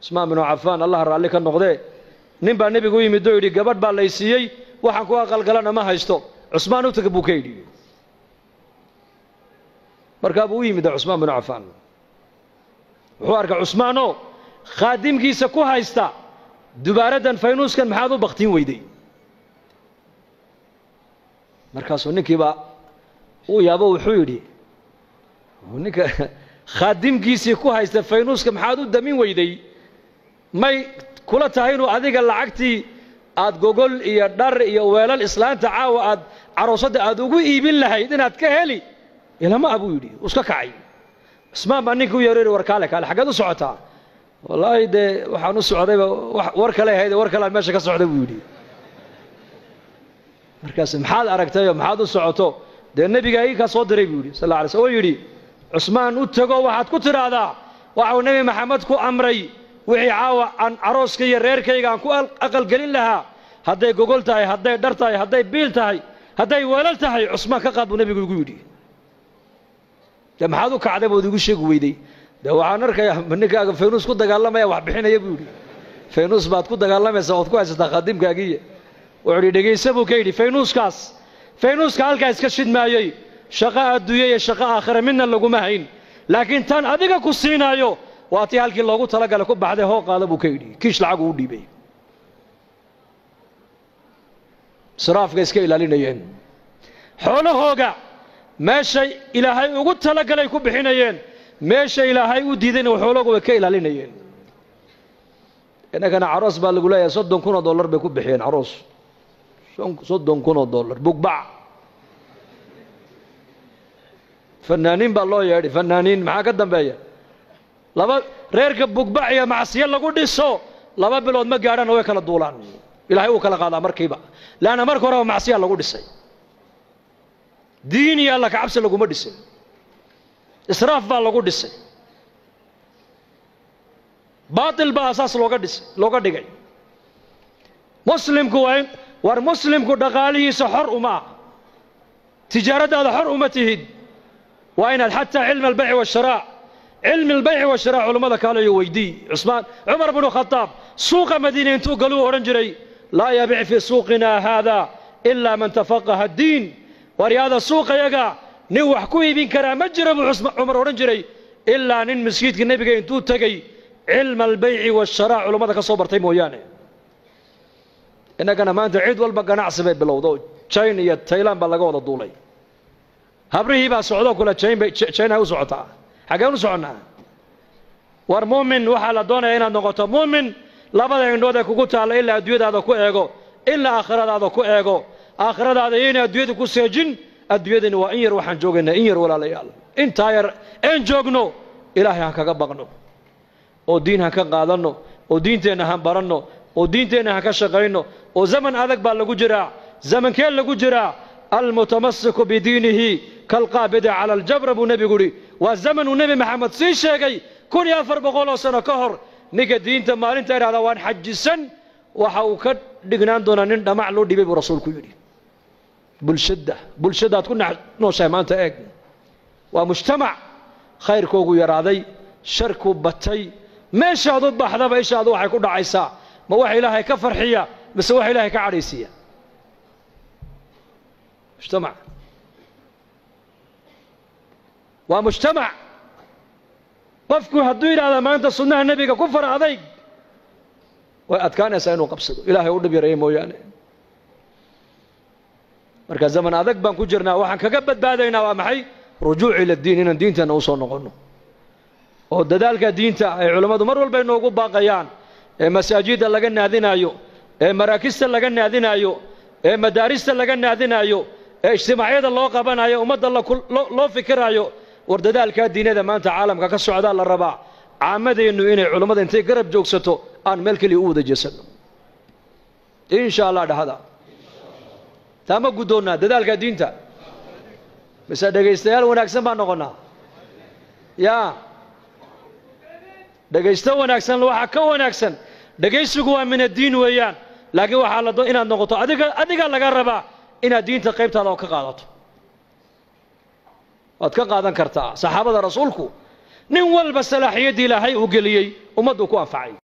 cusmaan binu cafaan allah raalli ka noqdee. Nin baa nebigu u yimid oo yidhi gabadh baa lay siiyey waxaan ku aqalgalana ma haysto. Cusmaan u buu ka yidhi. Markaa u yimida cusmaan binu cafaan. Wuxuu arkay cusmaanoo khaadimkiisa ku haysta dubaaraddan faynuuskan maxaad u baktiin weyday. Markaasuu ninkiiba uu yaabo wuxuu yidhi ninka khaadimkiisii ku haysta faynuuska maxaad u damin weyday may kula tahay inuu adiga lacagtii aad gogol iyo dhar iyo weelal islaanta caawa aad caroosadda aad ugu iibin lahayd inaad ka heli ilama a buu yidhi iska kacay. Cusmaan baa ninka u yeeray war kaale kaale xaggeed u socotaa? Wallaahi dee waxaan u socdayba war kale ahayd war kalean meesha ka socday buu yidhi. Markaas maxaad aragtayoo maxaad u socoto? Dee nebigaa ii soo diray buu yidhi sal alay sl oo yidhi cusmaan u tego waxaad ku tidhaahdaa waxau nebi maxamed ku amray wixii caawa aan carooska iyo reerkayga aan ku aqalgelin lahaa hadday gogol tahay hadday dhar tahay hadday biil tahay hadday weelal tahay cusmaan ka qaad buu nebigu igu yidhi. Dee maxaad u kacday bood igu sheegi weyday. Dee waxaan arkayaa ninkaaga faynuus ku dagaalamaya wax bixinaya buu yidhi. Faynuus baad ku dagaalamaysaa ood ku haysataa khadiimkaagiiya wuxuu yidhi dhegaysa buu ka yidhi faynuuskaas faynuuska halkaa iska shidmaayey. Shaqo adduunya iyo shaqo aakhira midna laguma hayn. Laakiin tan adiga ku siinaayo waa tii halkii loogu talagalay ku baxday hoo qaada buu ka yidhi kiish lacag uu dhiibay. Israafka iska ilaalinayeen. Xoolahooga meeshay ilaahay ugu talagalay ku bixinayeen meesha ilaahay u diidayna xoolahooga way ka ilaalinayeen. Innagana caroos baa lagu leeyahay soddon kun oo dollar bay ku bixiyeen caroos. Soddon kun oo dollar bugbac. Fanaaniin baa loo yeedhay fanaaniin maxaa ka dambeeya laba reerka bugbac iyo macsiyo lagu dhiso laba bilood ma gaadhana way kala duulaan. Ilaahay uu kala qaadaa markiiba. Leanna marka horeba macsiyaa lagu dhisay. Diin iyo alla kacabsi laguma dhisin. Israaf baa lagu dhisay. Baatil baa asaas looga dhisay looga dhigay. Muslimku waa war muslimku dhaqaalihiisa xor uma ah tijaaraddaada xor uma tihid. Waa inaad xataa cilmi albayci waasharaac علم البيع والشراء علماء قالوا يويدي عثمان عمر بن الخطاب سوق مدينة انتو قالوا أورنجري. لا يبيع في سوقنا هذا إلا من تفقه الدين. ورياض السوق يقع. نوحكو يبين كرام اجرب عمر أورنجري. إلا نن مسجد النبي انتو تقي. علم البيع والشراء علماء كصبر تيمو يعني أنا كان ما انت عيد والبقى نعصبه بالوضوء تشين يا تايلاند بلغوا دولي. هبري هي بس عضو كل تشين تشين هو سعودي xaggeen u soconnaa? War muumin waxaa la doonaya inaad noqoto muumin. Labada indhood ee kugu taalla ilaa adduunyadaada ku eego ilaa aakhiradaada ku eego. Aakhiradaada iyoynay adduunyada ku seejin adduunyadani waa in yar waxaan joogaynaa in yar walaalayaal. Intaa yar een joogno ilaahay han kaga baqno. Oo diin han ka qaadanno oo diinteenna han baranno oo diinteenna han ka shaqayno oo zaman adag baa lagu jiraa zamankee lagu jiraa almutamasiku bidiinihi kalqaabidi cala aljabra buu nebigu idhi waa zamanuu nebi maxamed sii sheegay kun iyo afar boqol oo sano ka hor ninka diinta maalinta idhahdaa waan xajisan waxa uu ka dhignaan doonaa nin dhamac loo dhibay buu rasuulku yidhi bulshadda bulshadaad ku nooshahay maanta eeg waa mujtamac khayrkoogu yaraaday sharkuu batay meeshaad u baxdaba ishaadu waxay ku dhacaysaa ma wax ilaahay ka farxiya mise wax ilaahay ka cadhaysiiya mujtamac waa mujtamac qofku hadduu yidhahda maanta sunnaha nebiga ku fara adayg way adkaanaysaa inuu qabsado. Ilaahay u dhib yareeya mooyaane. Marka zaman adag baan ku jirnaa waxaan kaga badbaadaynaa waa maxay? Rujuuc ila diin inaan diinteenna u soo noqonno. oo dadaalka diinta ay culammadu mar walba inoogu baaqayaan ee masaajidda laga naadinaayo ee maraakista laga naadinaayo ee madaarista laga naadinaayo ee ijtimaacyada loo qabanayo ummadda loo fikiraayo war dadaalkaa diinada maanta caalamka ka socdaa la rabaa. Caamadeennu inay culammada intay garab joogsato aan meel keliya u wada jeesanno insha allah dhahada. Taa ma guddoonnaa dadaalka diinta? Mise dhegaystayaal wanaagsan baan noqonnaa. Yaa. Dhegaysto wanaagsan waxaa ka wanaagsan. Dhegaysigu waa min addiin weeyaan. Laakiin waxaa la inaad noqoto adiga adigaa laga rabaa inaad diinta qaybtaada oo ka qaadato waad ka qaadan kartaa saxaabada rasuulku nin walba salaaxiyaddii ilaahay uu geliyey ummaddu ku anfacay